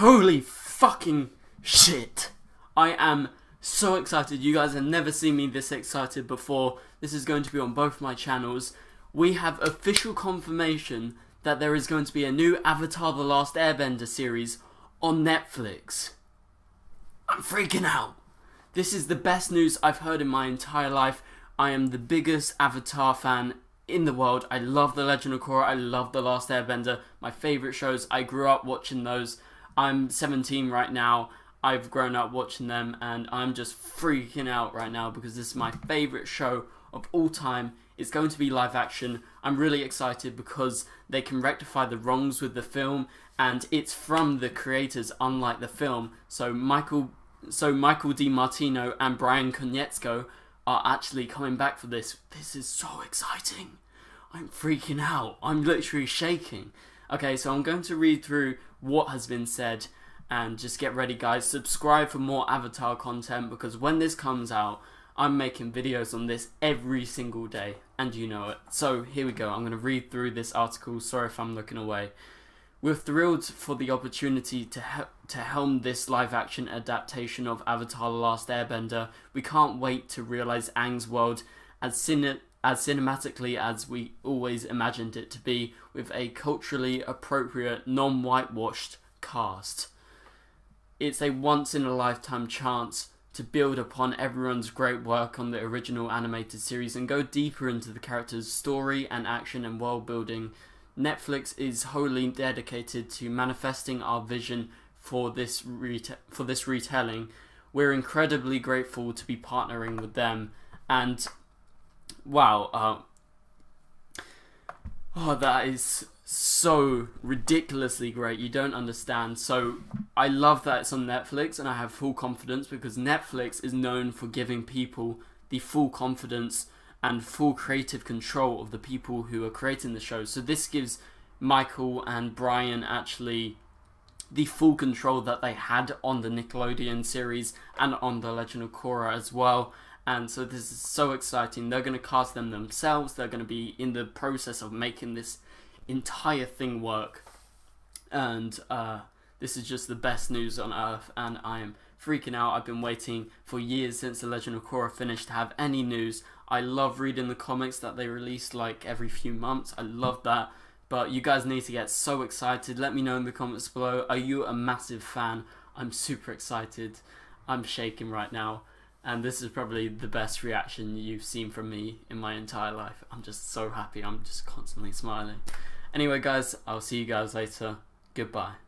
Holy fucking shit. I am so excited. You guys have never seen me this excited before. This is going to be on both my channels. We have official confirmation that there is going to be a new Avatar The Last Airbender series on Netflix. I'm freaking out. This is the best news I've heard in my entire life. I am the biggest Avatar fan in the world. I love The Legend of Korra. I love The Last Airbender. My favorite shows. I grew up watching those. I'm 17 right now. I've grown up watching them and I'm just freaking out right now because this is my favorite show of all time. It's going to be live action. I'm really excited because they can rectify the wrongs with the film and it's from the creators unlike the film. So Michael so Michael DiMartino and Bryan Konietzko are actually coming back for this. This is so exciting. I'm freaking out. I'm literally shaking. Okay, so I'm going to read through what has been said and just get ready, guys. Subscribe for more Avatar content because when this comes out, I'm making videos on this every single day, and you know it. So here we go. I'm going to read through this article. Sorry if I'm looking away. We're thrilled for the opportunity to he- to helm this live action adaptation of Avatar: The Last Airbender. We can't wait to realize Aang's world as cine- as cinematically as we always imagined it to be, with a culturally appropriate, non-whitewashed cast. It's a once in a lifetime chance to build upon everyone's great work on the original animated series and go deeper into the characters' story and action and world building. Netflix is wholly dedicated to manifesting our vision for this for this retelling. We're incredibly grateful to be partnering with them, and wow, uh, oh, that is so ridiculously great. You don't understand. So I love that it's on Netflix, and I have full confidence because Netflix is known for giving people the full confidence and full creative control of the people who are creating the show. So this gives Michael and Bryan actually the full control that they had on the Nickelodeon series and on The Legend of Korra as well. And so this is so exciting. They're going to cast them themselves. They're going to be in the process of making this entire thing work. And uh, this is just the best news on earth. And I am freaking out. I've been waiting for years since The Legend of Korra finished to have any news. I love reading the comics that they release like every few months. I love that. But you guys need to get so excited. Let me know in the comments below. Are you a massive fan? I'm super excited. I'm shaking right now. And this is probably the best reaction you've seen from me in my entire life. I'm just so happy. I'm just constantly smiling. Anyway, guys, I'll see you guys later. Goodbye.